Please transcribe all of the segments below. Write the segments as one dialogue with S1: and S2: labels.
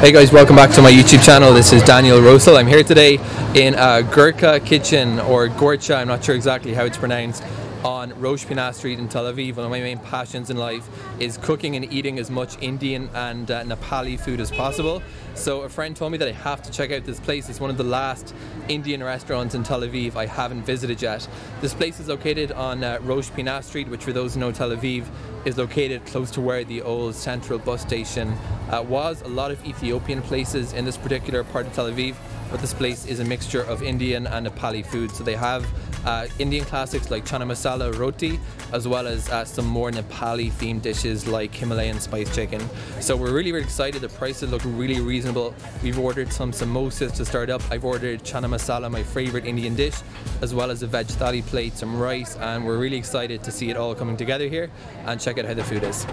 S1: Hey guys, welcome back to my YouTube channel. This is Daniel Rosehill. I'm here today in uh, Gorkha Kitchen or Gorcha, I'm not sure exactly how it's pronounced, on Rosh Pina Street in Tel Aviv. One of my main passions in life is cooking and eating as much Indian and uh, Nepali food as possible. So a friend told me that I have to check out this place. It's one of the last Indian restaurants in Tel Aviv I haven't visited yet. This place is located on uh, Rosh Pina Street, which for those who know Tel Aviv is located close to where the old central bus station uh, was. A lot of Ethiopian places in this particular part of Tel Aviv, but this place is a mixture of Indian and Nepali food. So they have uh, Indian classics like chana masala roti, as well as uh, some more Nepali themed dishes like Himalayan spice chicken. So we're really, really excited. The prices look really reasonable. We've ordered some samosas to start up. I've ordered chana masala, my favorite Indian dish, as well as a veg plate, some rice, and we're really excited to see it all coming together here and check out how the food is.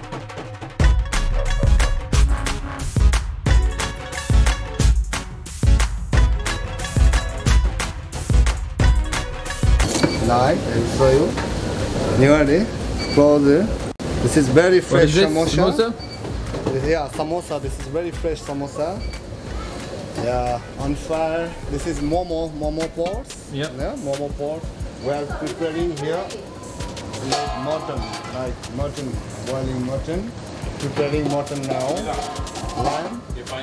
S2: Live and show you. Nearly close. This is very fresh
S1: is this?
S2: samosa.
S1: Samosa?
S2: Yeah, samosa. This is very fresh samosa. Yeah, on fire. This is momo, momo pots.
S1: Yep.
S2: Yeah, momo pot. We are preparing here like mutton, like mutton, boiling mutton. Preparing mutton now. Lamb.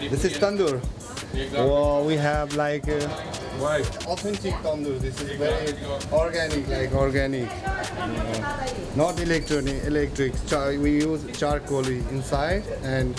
S2: This is tandoor. Oh, we have like uh, authentic tandoor. This is very organic, like organic. Yeah. Not electronic, electric. Char- we use charcoal inside, and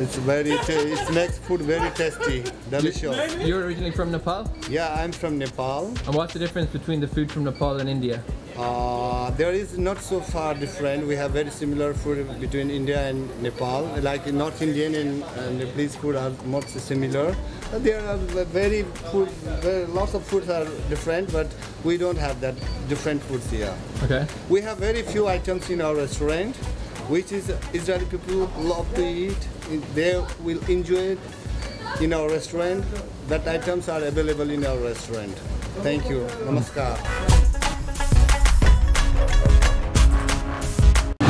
S2: it's very. ta- it makes food very tasty, delicious.
S1: You're originally from Nepal?
S2: Yeah, I'm from Nepal.
S1: And what's the difference between the food from Nepal and India?
S2: Uh, there is not so far different. We have very similar food between India and Nepal. Like North Indian and uh, Nepalese food are most similar. There are very food, very, lots of foods are different, but we don't have that different foods here.
S1: Okay.
S2: We have very few items in our restaurant, which is Israeli people love to eat. They will enjoy it in our restaurant. That items are available in our restaurant. Thank you. Namaskar.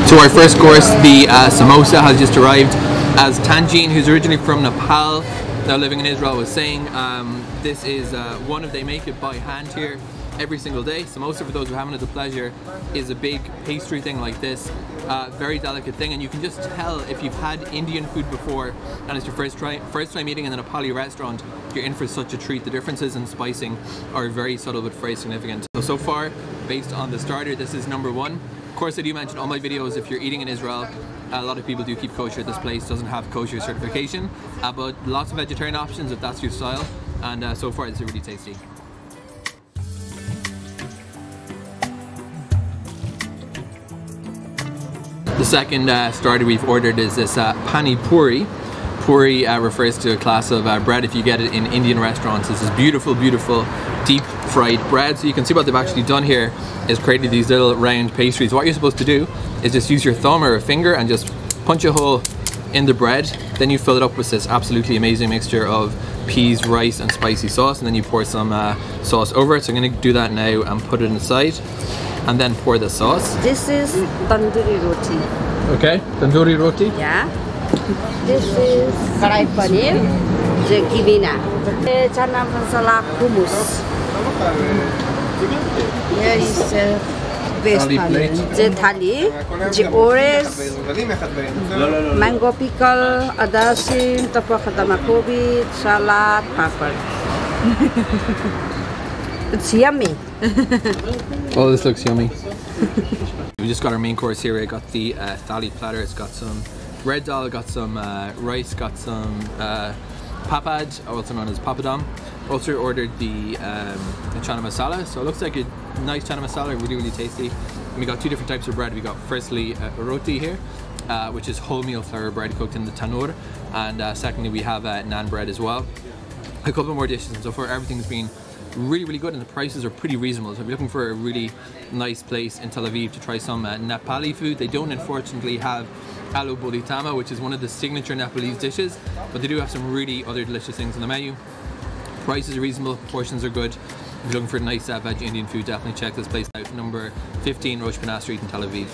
S1: So our first course, the uh, samosa, has just arrived. As Tanjeen, who's originally from Nepal, now living in Israel, was saying, um, this is uh, one of they make it by hand here every single day. Samosa, for those who haven't had the pleasure, is a big pastry thing like this, uh, very delicate thing, and you can just tell if you've had Indian food before and it's your first try, first time eating in a Nepali restaurant, you're in for such a treat. The differences in spicing are very subtle but very significant. So so far, based on the starter, this is number one. Of course, I do mention all my videos if you're eating in Israel. A lot of people do keep kosher. This place doesn't have kosher certification, uh, but lots of vegetarian options if that's your style. And uh, so far, it's really tasty. Second uh, starter we've ordered is this uh, pani puri. Puri uh, refers to a class of uh, bread if you get it in Indian restaurants. This is beautiful, beautiful deep fried bread. So you can see what they've actually done here is created these little round pastries. What you're supposed to do is just use your thumb or a finger and just punch a hole in the bread. Then you fill it up with this absolutely amazing mixture of peas, rice, and spicy sauce. And then you pour some uh, sauce over it. So I'm going to do that now and put it inside. And then pour the sauce.
S3: This is tandoori roti.
S1: Okay, tandoori roti.
S3: Yeah. This is karai paneer, the givina. The chana masala hummus. Here is uh, best
S1: Thali
S3: paneer. The thali, the orange, mango pickle, adasim, tapah kadama kobi, salad, papad. it's yummy.
S1: Oh, this looks yummy. we just got our main course here. I got the uh, thali platter. It's got some red dal, got some uh, rice, got some uh, papad, also known as papadam. Also ordered the, um, chana masala. So it looks like a nice chana masala, really, really tasty. And we got two different types of bread. We got firstly uh, roti here, uh, which is wholemeal flour bread cooked in the tanur. And uh, secondly, we have uh, naan bread as well a couple more dishes and so far everything's been really really good and the prices are pretty reasonable. So if you're looking for a really nice place in Tel Aviv to try some uh, Nepali food they don't unfortunately have aloo bolitama which is one of the signature Nepalese dishes but they do have some really other delicious things on the menu. Prices are reasonable portions are good. If you're looking for a nice uh, Indian food definitely check this place out. Number 15 Rosh Pina Street in Tel Aviv